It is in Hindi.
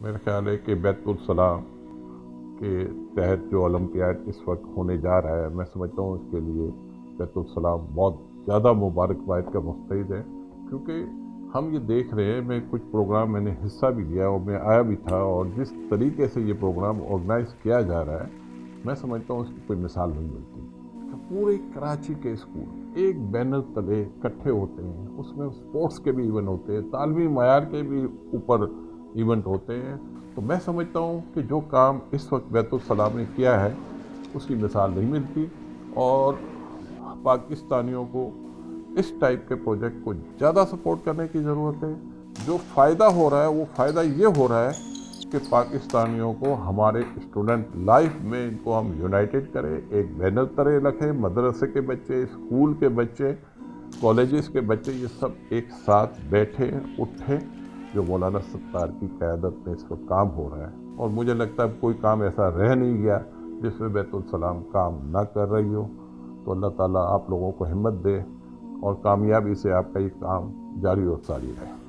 मेरा ख्याल है कि बैतुल सलाम के तहत जो ओलम्पियाड इस वक्त होने जा रहा है, मैं समझता हूँ इसके लिए बैतुल सलाम बहुत ज़्यादा मुबारकबाद का मुस्तैद है, क्योंकि हम ये देख रहे हैं, मैं कुछ प्रोग्राम मैंने हिस्सा भी लिया और मैं आया भी था और जिस तरीके से ये प्रोग्राम ऑर्गेनाइज किया जा रहा है, मैं समझता हूँ उसकी कोई मिसाल नहीं मिलती। तो पूरे कराची के स्कूल एक बैनर तले इकट्ठे होते हैं, उसमें स्पोर्ट्स के भी इवेंट होते हैं तालवी मैार के भी ऊपर इवेंट होते हैं तो मैं समझता हूँ कि जो काम इस वक्त बैतुलसलाम ने किया है, उसकी मिसाल नहीं मिलती और पाकिस्तानियों को इस टाइप के प्रोजेक्ट को ज़्यादा सपोर्ट करने की ज़रूरत है। जो फ़ायदा हो रहा है, वो फ़ायदा ये हो रहा है कि पाकिस्तानियों को हमारे स्टूडेंट लाइफ में इनको हम यूनाइटेड करें, एक बैनर तरह रखें, मदरसे के बच्चे स्कूल के बच्चे कॉलेजेस के बच्चे, ये सब एक साथ बैठे, उठे जो मौलाना सत्तार की क़्यादत में इस वक्त काम हो रहा है। और मुझे लगता है कोई काम ऐसा रह नहीं गया जिसमें बैतुलसलाम काम ना कर रही हो। तो अल्लाह ताला आप लोगों को हिम्मत दे और कामयाबी से आपका ये काम जारी और सारी रहे।